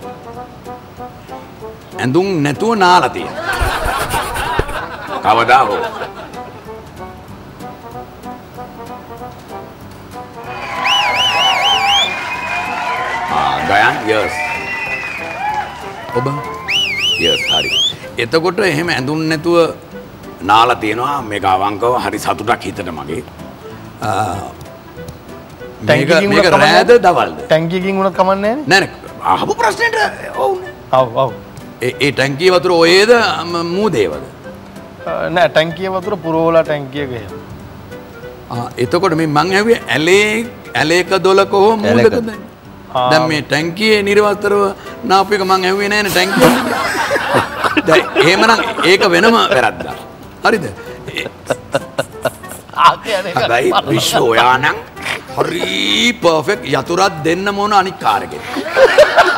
ඇඳුම් නැතුව නාලතිය කවදා හෝ. ගයන් යස් ඔබ? යස් හරි. එතකොට එහෙම ඇඳුම් නැතුව නාලා තියෙනවා. මේක අවංකව හරි සතුටක් හිතට මගේ මේක රෑද? දවල්ද? ටැංකියකින් උනත් කමන්නේ නෑ නෑ. අහපු ප්‍රශ්නෙට ඔවුනේ ඔව් ඔව් ඒ ටැංකිය වතුර ඔයේද ම- මූදේවද නෑ ටැංකිය වතුර පුරෝලා ටැංකියක එහෙම. ආ, එතකොට මේ මං ඇහුවේ ඇලේ ඇලේක දොලක හෝ මූදකද ආ. දැන් මේ ටැංකියේ නිර්වස්තරව නාපු එක මං ඇහුවේ නෑනේ ටැංකිය එහෙමනම් ඒක වෙනම වැරද්දක්. හරිද හැබැයි විශ්ව ඔයානම් හරි පර්ෆෙක්ට් යතුරක් දෙන්න මොන අනික් කාරකෙ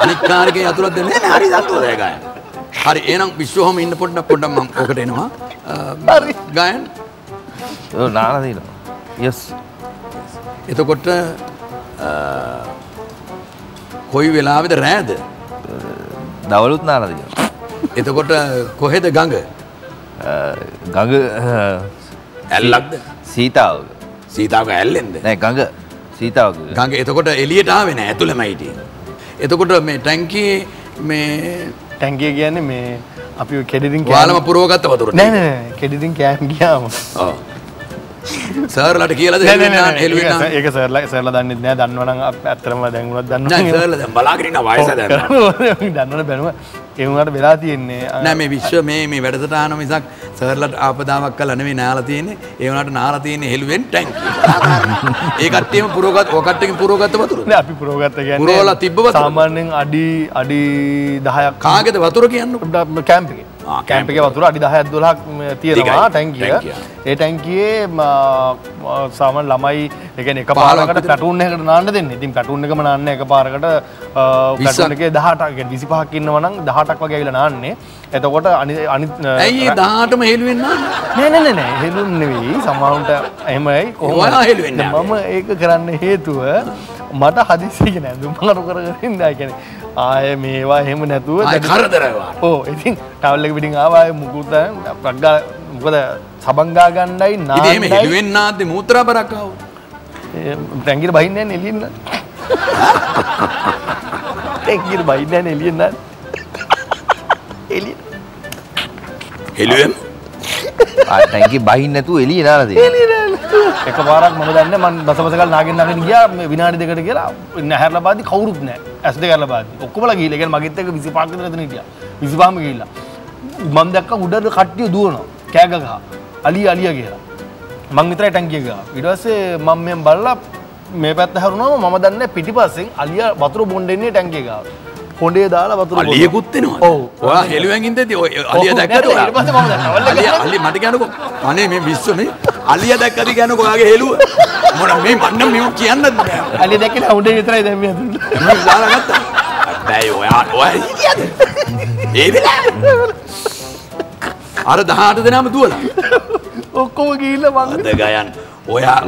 අනික් කාරකේ යතුරක් දෙන්න හරි සතුටුයි ගායන. හරි එහෙනම් විශ්වහම ඉන්න පොඩ්ඩක් පොඩ්ඩක් මම ඔකට එනවා. ගායන? ඔව් නාලා තියෙනවා යස් එතකොට කොයි වෙලාවෙද රෑද? දවලුත් නාලා තියෙනවා එතකොට කොහෙද ගඟ? ගඟ ඇල්ලක්ද සීතාවක. සීතාවක ඇල්ලෙන්ද? නෑ ගඟ. සීතාවක. ගඟ. එතකොට එලියට ආවේ නෑ ඇතුළෙම හිටියේ. එතකොට මේ ටැංකියේ මේ ටැංකිය කියන්නේ මේ අපි කෙඩිරින් වාලම පුරවගත්ත වතුර නෑ නෑ නෑ. කෙඩිරින් කෑම් ගියාම. ඔව් සර්ලට හෙළුවෙන්න ඒක- සර්ලා සර්ලා දන්නෙත් නෑ. දන්නවනම් අප ඇත්තටම දැන් උනත් නෑ දන්නවා සර්ල ඉන්න වයස දැන්. දන්නවන බැනුව ඒ වුණාට වෙලා තියෙන්නේ නෑ මේ විශ්ව මේ මේ වැඩසටහන මිසක් සර්ලට ආපදාවක් නෙමෙයි නාලා තියෙන්නේ. ඒ වුණාට නාලා තියෙන්නේ හෙළුවෙන් ටැංකිය ඒ කට්ටියම පුරවගත් ඔය කට්ටියකින් පුරවගත්ත වතුර. අපි පුරෝගත්ත කියන්නේ පුරවලා තිබ්බ වතුර? සාමාන්‍යයෙන් අඩි අඩි 10ක් කාගෙද වතුර කියන්නකො කැම්ප් එකේ ආ, කැම්ප් එකේ වතුර අඩි 10ක් 12ක් තියෙනවා. ටැංකිය. ඒ ම, සාමාන්‍ය ළමයි කියන්නේ එක 15ක් පාරකට විතර. පැටූන් එකකට නාන්න දෙන්නේ. ඉතින් පැටූන් එකම නාන්න එක පාරකට අ, පැටූන් එකේ 18ක් කියන්නේ 25ක් ඉන්නවා නම් 18ක් වගේ ඇවිල්ලා නාන්නේ. එතකොට අනිත් අනිත් අ, ඇයි ඒ 18ම හෙළුවෙන් නාන්නේ? නෑ නෑ නෑ නෑ. හෙළුන් නෙවෙයි. සමහරුන්ට එහෙමයි. කොහොමද ඔයා හෙළුවෙන්නේ මම ඒක කරන්න හේතුව මට හදිසියෙ නෑ. දුම් මාරු කර කර ඉඳලා කියන්නේ ආයේ මේවා එහෙම නැතුව වාට. ඕ ඉතින් ටවල් එක පිටින් ආවා ආයේ මුකුත්. ප්‍රග්ගා මොකද සබංගා නාන්නයි හෙළුවෙන් නාද්දි මූත්‍රා බරක් ආවොත් ටැංකියට බහින්නේ නැහැ එළියෙන් නෑ. ටැංකියට බහින්නේ නැහැ එළියෙන් නෑ. එළියෙන් හෙළුවෙන් ටැන්කි බහින්න නැතුව එළිය නාලා තියෙනවා එක පාරක් මම දන්නේ මම බසබසකල් නාගෙන නාගෙන ගියා මේ විනාඩි දෙකට කියලා. නැහැරලා බාද්දි කවුරුත් නැහැ. ඇස් දෙක අරලා බාද්දි ඔක්කොමලා ගිහිල්ලා. කියන්නේ මගෙත් එක්ක 25ක් විතර එතන හිටියා 25ම ගිහිල්ලා. මම දැක්ක උඩට කට්ටිය දුවනවා. කෑග ගහ. අලිය අලිය කියලා. මං විතරයි ටැංකිය ගා ඊට පස්සේ මම මෙන් බලලා මේ පැත්ත හැරුණාම මම දන්නේ පිටිපස්සෙන් අලිය වතුර බොන්න එන්නේ ටැංකිය ගාව හොඩේ දාලා වතුර බොනවා. අලියකුත් වෙනවා. ඔව්. ඔයා ඔය අලිය ඔව්, දැක්කද නෑ, ඊට පස්සේ මම දැක්කා. ඔල්ල අලිය ගිහලා- අලිය මට කියන්නකෝ. අනේ මේ විශ්වනේ අලිය දැක්කද කියන්නකෝ ඔයාගේ හෙළුව. මොන මේ මන්න මේව කියන්නද බෑ. අලි දැක්කේ හොඩේ විතරයි දැන් මේ අතුල්ල. මේ දාලා ගත්තා. බෑ ඔයා ඔයා හිටියද? ඒ වෙලාවේ. අර 18 දෙනාම දුවලා. ඔක්කොම ගිහිල්ලා මං අද ගයන් ඔයා.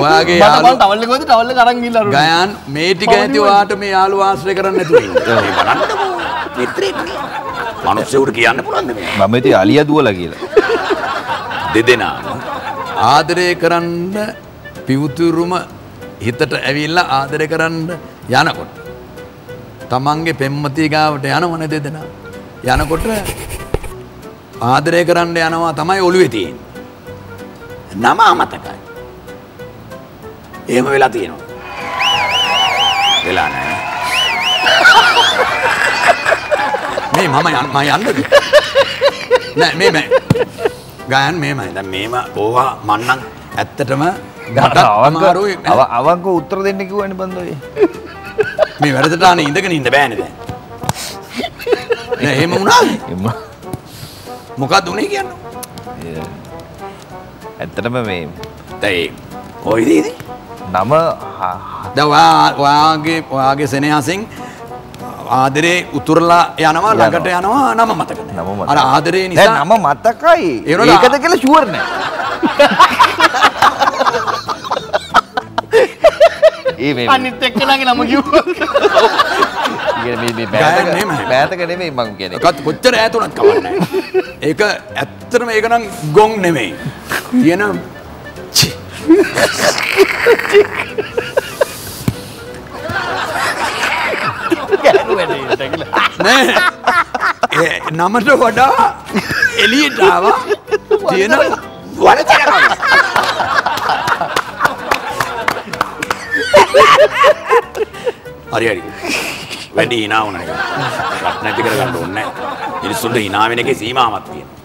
ඔයාගේ මට යාළුවෝ- මං ටවල් එක ගොඩ ටවල් එක අරන් ගිහිල්ලා අරුණා. ගයන් මේ ටික ඇති. ඔයාට මේ යාළුව ආශ්‍රය කරන්න නැතුව ඉන්න. මේ බලන්නකෝ. මිත්‍රයෙක් නේ. මිනිස්සුන්ට කියන්න පුළුවන්ද මේ? මම ඉතින් අලිය දුවලා කියලා. දෙදෙනාම ආදරය කරන්න පිවුතුරුම හිතට ඇවිල්ලා ආදරය කරන්න යනකොට තමන්ගේ පෙම්මතිය ගාවට යනවන දෙදෙනා යනකොට ආදරය කරන්න යනවා තමයි ඔළුවේ තියෙන්නේ නම අමතකයි. එහෙම වෙලා තියෙනවා. වෙලා නැහැ. මේ මම යන්න මම යන්නද? නෑ මේ මේ. ගයන් මේමයි. දැන් මේම ඕවා මන්නම් ඇත්තටම මට අමාරුයි. අවංක අව- අවංක උත්තර දෙන්න කිව්වනේ බන්දෝයි. මේ වැඩසටහන ඉඳගෙන ඉන්න බෑනේ දැන්. නෑ එහෙම වුණාද මොකක්ද උනේ කියන්නේ ඇත්තටම මේ දැන් කොයිද ඉතින් නම ඔයා ඔයාගේ සෙනෙහසෙන් ආදරේ උතුරලා යනවා ළඟට යනවා නම මතක. නම. අර ආදරේ නිසා නම මතකයි. ඒකද කියලා ෂුවර් නෑ. ඒ අනිත් එක්කෙනාගේ නම කිව්වා. මේ මේ මේ ගෑන් නෙමෙයි. මං කියන්නේ. එකත් කොච්චර ඈත උනත් කවන්නේ නෑ. ඒක ඇත්තටම ඒක නම් ගොන් නෙමෙයි. තියෙන. නෑ. නමට වඩා එළියට ආවා තියෙන වරචකම. හරි හරි. වැඩි hina වුණා. රත් නැති කරගන්න ඕනේ නැහැ. මිනිස්සුන්ට hina වෙන එකේ සීමාවක් තියෙනවා.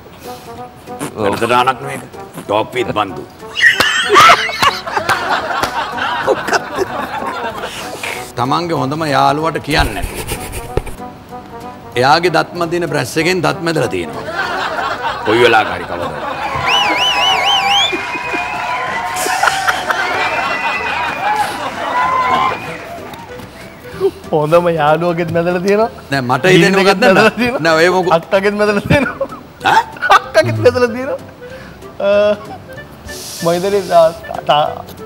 වැඩසටහනක් නෙමෙයි. Top with Bandu. තමන්ගේ හොඳම යාළුවට කියන්නේ නැතුව. එයාගේ දත්ම දින බ්‍රැස් එකෙන් දත් මැදලා තියෙනවා. කොයි වෙලාවක හරි කවදාද? හොඳම යාළුවගෙත් මැදලා තියෙනවා. නෑ මට හිතෙන්නේ මොකක්ද මැදලා දන්නවද? තියෙනවා. නෑ ඔය මොකද? අක්කගෙත් මැදලා තියෙනවා. අක්කගෙත් මැදලා තියෙනවා. අ,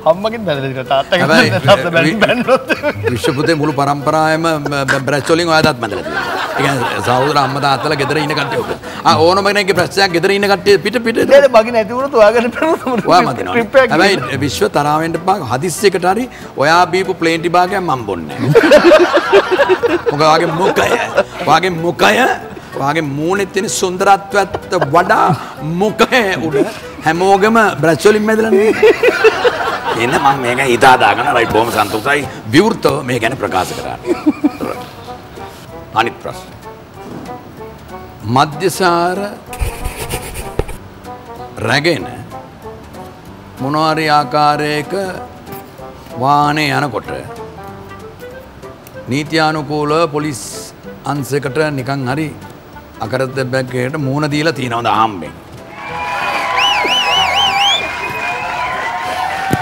මම හිතන්නේ තා- තා- අම්මගෙත් මැදලා තියෙනවා. තාත්තගෙත් හැබැයි මැදලා තියෙනවා. වි- බැන්නොත්. විශ්වපුතේ මුළු පරම්පරාවම බ්‍රැස් වලින් ඔයා දත් මැදලා තියෙනවා. ඒ කියන්නේ සහෝදර අම්මා තාත්තලා ගෙදර ඉන්න කට්ටිය ඔක. ආ ඕනම කෙනෙක්ගේ ප්‍රශ්නයක් ගෙදර ඉන්න කට්ටිය පිට පිට නේද මගේ නැති වුණොත් ඔයාගෙන පෙරුණා. ඔයා මදිනවා. හැබැයි විශ්ව තරවෙන්න බා හදිස්සියකට හරි ඔයා බීපු ප්ලේන් ටිබාගයක් මම බොන්නේ ඔයාගේ මුඛය, ඔයාගේ මුඛය, ඔයාගේ මූණේ තියෙන සුන්දරත්වයට වඩා මුඛය උඩ හැමෝගෙම බ්‍රැච් වලින් මැදලා නේ. එන්න මම මේක හිතා දාගෙන රයිට් බොහොම සන්තෝෂයි විවෘතව මේ ගැන ප්‍රකාශ කරන්න. අනිත් ප්‍රශ්න. මධ්‍යසාර රැගෙන මොනවාරි ආකාරයක වාහනේ යනකොට නීතියානුකූලව පොලිස් අංශයකට නිකන් හරි අකරතැබ්බැක්කයට මූණ දීලා තියෙනවද ආම්බෙන්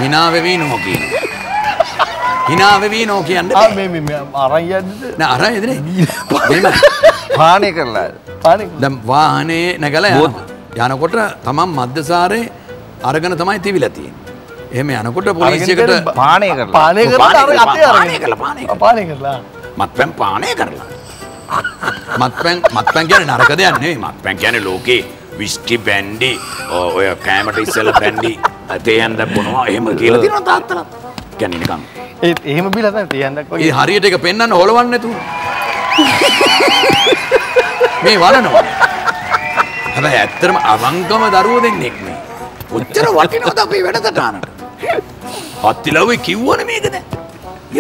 hina වෙවි නෝ කියන hina වෙවි නෝ කියන්නේ ආ මේ මේ මේ අරන් යද්දිද නෑ අර එදනේ මෙහෙම පානය කරලා. දැන් වාහනේ නැගලා යනකොට තමන් මධ්‍යසාරේ අරගෙන තමයි තිබිලා තියෙන්නේ. එහෙම යනකොට පොලිසියකට පානය කරලා. පානේ කරලා අර පානේ අතේ අරගෙන. පානේ කරලා, මත්පැන් පානය කරලා. මත්පැන් මත්පැන් කියන්නේ නරක දෙයක් නෙවෙයි. මත්පැන් කියන්නේ ලෝකේ විස්කි බැන්ඩි ඔ- ඔය කෑමට ඉස්සෙල්ලා බැන්ඩි තේයන් දැබ්බනවා එහෙම කියලා. තියෙනවා තාත්තලා. කියන්නේ නිකන්. ඒත් එහෙම බිලා තමයි තියන්නක් ඒ වගේ හරියට එක පෙන්වන්න හොලවන්න නැතුව. මේ වරනවා. හැබැයි ඇත්තටම අවංකම දරුවෝ දෙන්නෙක් මේ. ඔච්චර වටිනවද අපේ වැඩසටහනට? අත්තිලව්වේ කිව්වනේ මේක දැන්.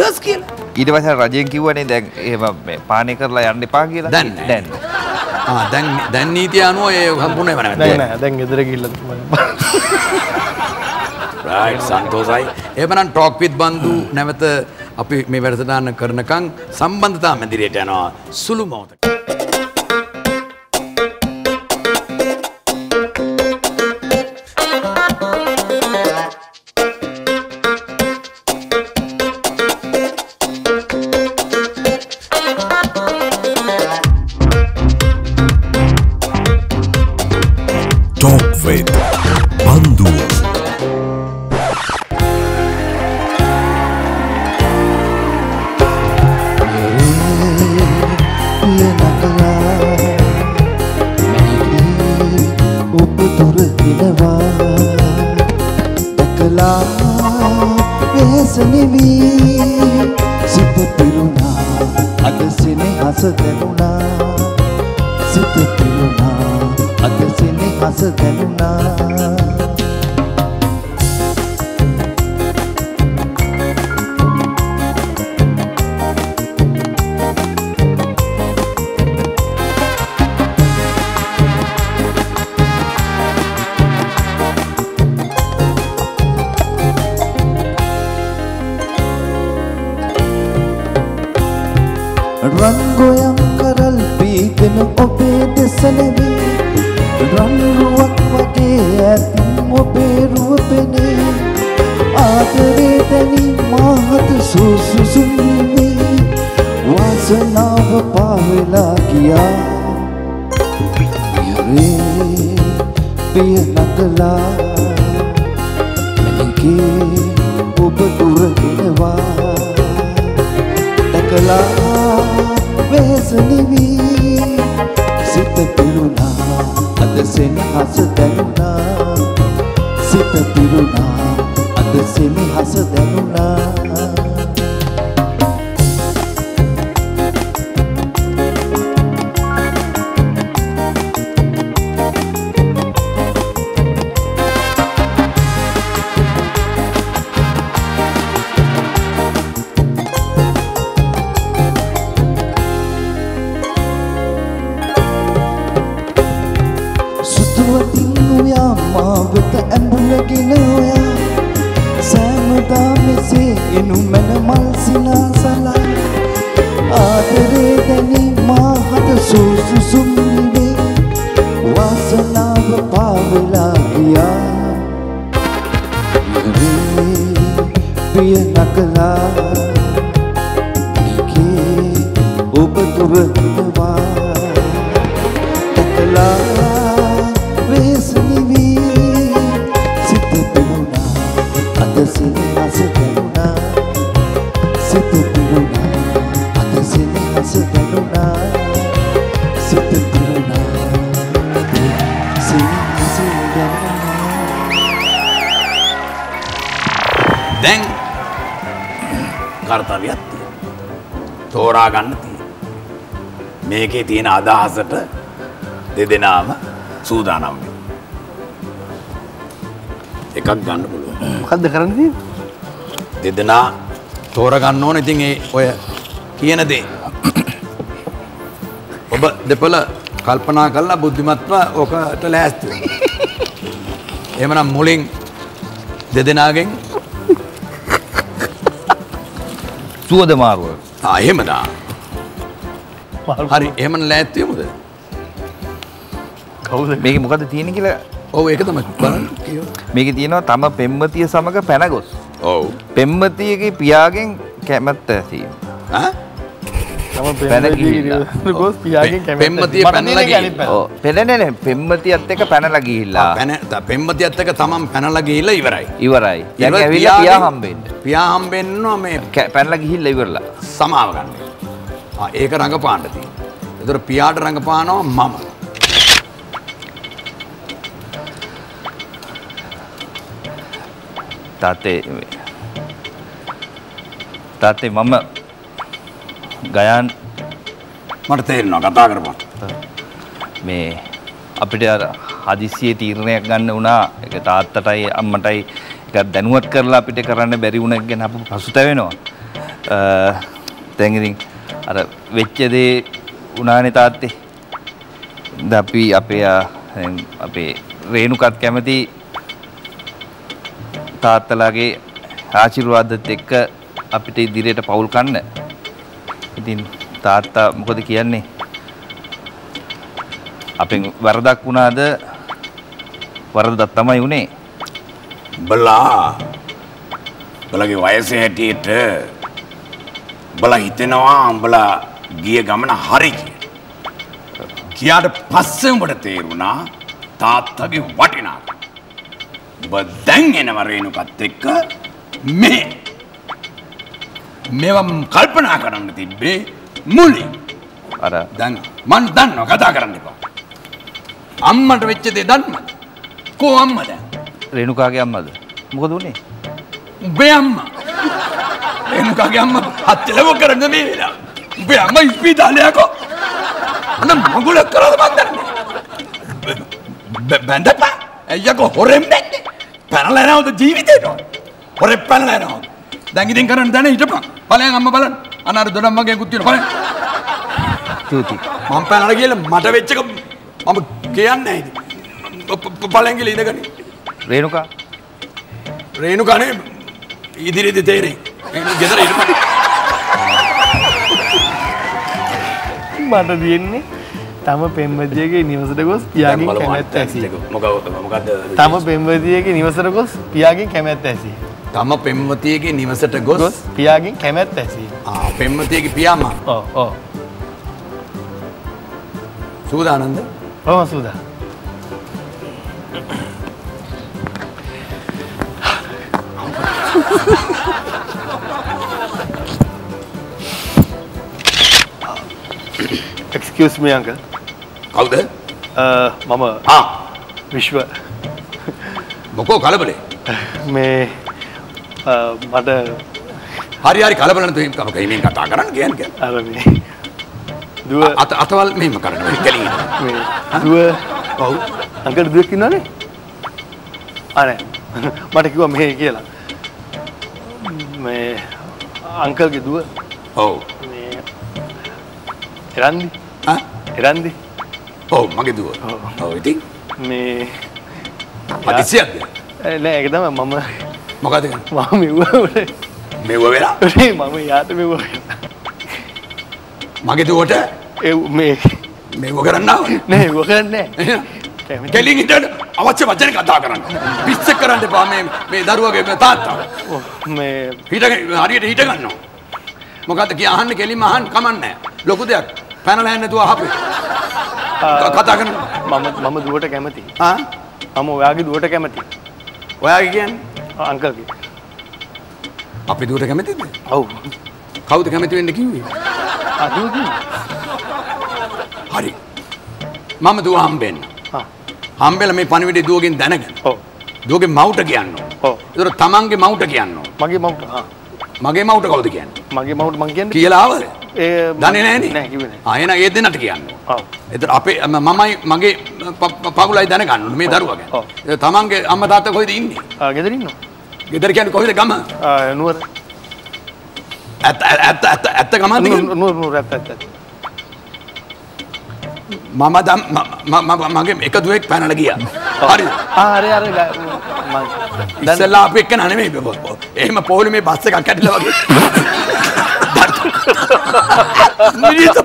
යස් කියලා. ඊට පස්සේ රජයෙන් කිව්වනේ දැන් එහෙම පානය කරලා යන්න එපා කියලා. දැන්. දැන්. දැන් දැන් නීතිය අනුව ඒ සම්පූර්ණ වෙනවා දැන් නෑ දැන් ගෙදර ගිහිල්ලා රයිට් සන්තෝසයි. එහෙමනම් ටොක් විත් බන්දු නැවත අපි මේ වැඩසටහන කරනකම් සම්බන්ධතා මැදිරියට යනවා. සුළු මොහොතක. ඔබේ දෙසනෙවේ රන්රුවක් වගේ ඇතින් ඔබේ රුව පෙනේ. ආදරේ දැනි මාහත සුසුසුම්වේ වාසනාව පාවෙලා ගියා. පියරේ පිය නගලා. මැනගේ ඔබ දුරගෙනවා. දැකලා වෙසනිවී සිත පිරුණා අද සෙනෙහස දැනුණා. සිත පිරුණා අද සෙනෙහස දැනුණා. ඔබ දුර මේකේ තියෙන අදහසට දෙදෙනාම සූදානම්. එකක් ගන්න පුළුවන්. මොකක්ද කරන්න තියෙන්නේ? දෙදෙනා තෝරගන්න ඕන ඉතින් ඒ ඔය කියන දේ. ඔබ දෙපළ කල්පනා කරලා බුද්ධිමත්ව ඕකට ලෑස්ති වෙන්න. එහෙමනම් මුලින් දෙදෙනාගෙන් සුවද මාරුව. ආ එහෙමදා. හරි එහෙම ලෑස්තියමුද? කවුද? මේක මොකද තියෙන කියලා ඔව් ඒක තමයි බලන්න කියෝ. මේක තියෙනවා තම පෙම්මතිය සමග පැනගොස්. ඔව්. පෙම්මතියගේ පියාගෙන් කැමැත්ත ඇසීම. තම පෙනෙනේ පෙම්මතියත් එක්ක පැනලා ගිහිල්ලා පැන ත- පෙම්වතියත් එක්ක තමන් පැනලා ගිහිල්ලා ඉවරයි. ඉවරයි. දැන් ඉවර ඇවිල්ලා පියා පියාගෙන්- හම්බෙන්න. පියා හම්බෙන්නවා මේ පැනලා ගිහිල්ලා ඉවරලා. සමාව ගන්න. ආ ඒක රඟපාන්න තියෙනවා. ඒතර පියාට රඟපානවා මම. තාත්තේ තාත්තේ මම ගයන් මට තේරෙනවා කතා කරපන්. මේ අපිට හදිසියේ තීරණයක් ගන්න වුණා ඒක තාත්තටයි අම්මටයි එක දැනුවත් කරලා අපිට කරන්න බැරි වුණ ගැන අප පසුතැවෙනවා. අ, දැන් ඉතින් අර වෙච්ච දේ වුණානේ තාත්තේ. දැන් අපි අපේ ආ, දැන් අපේ රේණුකත් කැමති තාත්තලාගේ ආශිර්වාදත් එක්ක අපිට ඉදිරියට පවුල් කන්න. ඉතින් තාත්තා මොකද කියන්නේ? අපෙන් වරදක් වුණාද වරදක් තමයි උනේ. බලා බලගේ වයස හැටියට බල හිතෙනවා උඹලා ගිය ගමන හරි කියලා. ගියාට පස්සේ උඹට තේරුණා තාත්තගේ වටිනාකම. ඔබ දැන් එනවා රේණුකත් එක්ක මේ මේවා කල්පනා කරන්න තිබ්බේ මුලින්. අර දැන් මන් දන්නවා කතා කරන්න එපා. අම්මට වෙච්ච දේ දන්නවද? කෝ අම්ම දැන්? රේණුකාගේ අම්මද? මොකද උනේ? උඹේ අම්මා. රේණුකාගේ අම්මා හත්ලව කරන්න මේ වෙලාව. උඹේ අම්මා ඉස්පිතාලයකෝ. අන්න මගුලක් කරලා මන් දන්නේ. බැඳපා. අයියකෝ හොරෙන් බැන්නේ. පැනලා යනවද ජීවිතේට? හොරෙන් පැනලා යනවද? දැන් ඉතින් කරන්න දැන හිටපන්. ඵලයන් අම්මා බලන්න. අන්න අර දොඩම් මගේ කුත්තියට ඵලයන්. ස්තුතියි. මම පැනලා කියලා මට වෙච්ච එක ගෙදර ඉන්න. මට තියෙන්නේ තම පෙම්වතියගේ නිවසට ගොස් පියාගෙන් කැමැත්ත ඇසී. තම පෙම්වතියගේ නිවසට ගොස් පියාගෙන් කැමැත්ත ඇසී. තම පෙම්වතියගේ නිවසට ගොස් පියාගෙන් කැමැත්ත ඇසී. ආ පෙම්වතියගේ පියාමා සූදානන්ද ඔහොම සූදා. Excuse me uncle. කවුද? මම. ආ. විශ්ව. මොකෝ කලබලේ? මේ මට. හරි හරි කලබල නැතුව එහෙම කම කීමෙන් කතා කරන්න කියන්නේ කියන්නේ. අර මේ. දුව. අත අතවල් මෙහෙම කරන්න ගලින්. මේ දුව. ඔව්. අංකල් දුවක් ඉන්නවනේ? අනේ මට කිව්වා මෙහෙ කියලා. මේ අංකල්ගේ දුව. ඔව්. මේ එරන්දි. ආ එරන්දි ඔව් මගේ දුව. ඔව්. ඉතින් මේ අදිසියක්ද? ඒ නෑ ඒක තමයි මම මොකද? මම මෙව්වා මෙව වෙලා මම යාට මෙව්වා මගේ දුවට ඒ මේ මෙව කරන්න. නෑ ඒව කරන්නේ. කෙලින් හිටන්න අවශ්‍ය වචන කතා කරන්න. පිස්සෙක් කරන්න එපා මේ මේ දරුවගේ තාත්තා. මේ හිටගෙන හරියට හිට ගන්නවා. මොකද්ද කිය අහන්න කෙලින්ම අහන්න කමන්නේ ලොකු දෙයක්. පැනලා නැතුව අහපේ. කතා කරන්න. මම මම දුවට කැමති ආ මම ඔයාගේ දුවට කැමති ඔයාගේ කියන්නේ අංකල්ගේ අපි දුවට කැමතිද? ඔව් කවුද කැමති වෙන්න කිව්වේ? අදුවකින් හරි. මම දුව හම්බෙන්න. ආ හම්බෙලා මේ පණිවිඩය දුවගෙන් දැනගෙන. ඔව් දුවගේ මවුට කියන්න ඕන. ඔව් ඒතර තමන්ගේ මවුට කියන්න ඕන. මගේ මවුට ආ මගේ මවුට කවුද කියන්නේ? මගේ මවුට මං කියන්නේ කියලා ආවද? ඒ දන්නේ නැහනේ. නෑ කිව්වේ නෑ ආ එහෙනම් ඒ දෙන්නට කියන්න. ඔව් එතර අපේ මමයි මගේ ප- ප- පවුලයි දැනගන්න ඕනේ මේ දරුවා ගැන. ඔව්. තමන්ගේ අම්මා තාත්තා කොහෙද ඉන්නේ? ආ ගෙදර ඉන්නවා ගෙදර කියන්නේ කොහෙද ගම? ආ නුවර ඇත්ත ඇත්ත ඇත්ත ඇත්ත ගමද කියන්නේ? නුවර නුවර ඇත්ත ඇත්ත. මම මගේ එක දුවෙක් පැනලා ගියා. හරිද? ආ අර මං ඉස්සෙල්ලා අපි එක්ක බ- බ- එහෙම පොලේ මේ බස් එකක් ඇටිලා වගේ.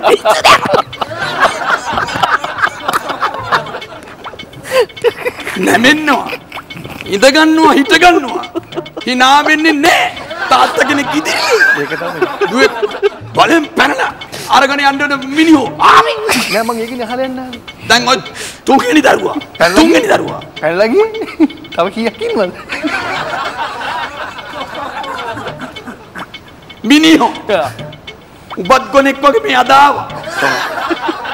පිස්සුද? නැමෙන්නවා. ඉඳගන්නවා හිටගන්නවා. hina වෙන්නේ නැහැ. තාත්තා කෙනෙක් ඉදිරියේ. ඒක තමයි දුවේ බලෙන් පැනලා අරගෙන යන්න මිනිහෝ ආවේ. නෑ මං ඒකනේ අහලා යන්න ආවේ. දැන් ඔය තුන්වෙනි දරුවා. තුන්වෙනි දරුවා. පැනලා ගියේ තව කීයක් ඉන්නවද මිනිහෝ උබත් ගොනෙක් වගේ මේ අදාවා.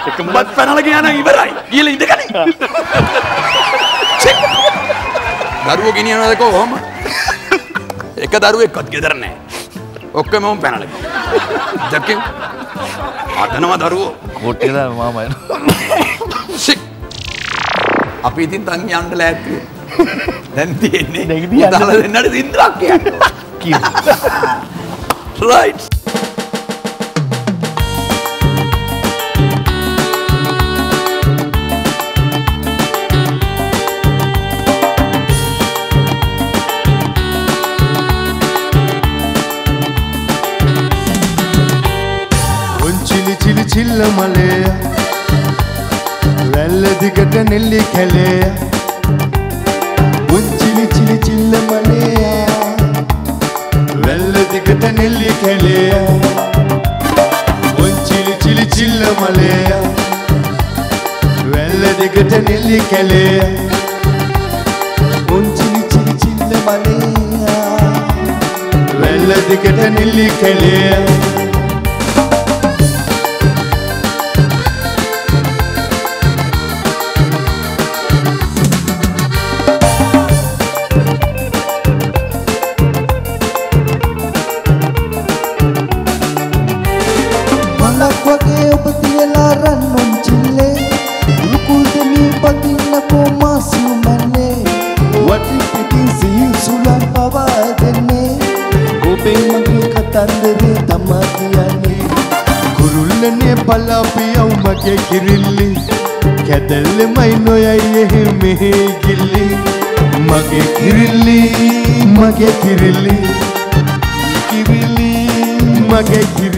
එකම උඹත් පැනලා ගියා නම් ඉවරයි. ගිහලා ඉඳගනි. දරුවෝ ගෙනියනවාද කොහොම? එක දරුවෙක්වත් ගෙදර නැහැ. ඔක්කොම මම පැනලා ගියා. දැක්කේ? අදනවා දරුවෝ. දාන මාමා එනවා. අපි ඉතින් තන් යන්න ලෑත්තිය. දැන් තියෙන්නේ උදාහරණ දෙන්නට සින්දුවක් කියන්න. right. చిల్ల మలే වැල්ල දිගට නෙල්ලි කැලේ උංචිලි චිලි චිල්ල මලය වැල්ල දිගට නෙල්ලි කැලේ උංචිලි චිලි චිල්ල මලය වැල්ල දිගට නෙල්ලි කැලේ උංචිලි චිලි චිල්ල මලය වැල්ල දිගට නෙල්ලි කැලේ පලාපියව් මගේ කිරිල්ලි කැදල්ලමයි නොයයි එහෙ මෙහෙ ගිල්ලි මගේ කිරිල්ලි මගේ කිරිල්ලි කිරිල්ලි මගේ කිරිල්ලි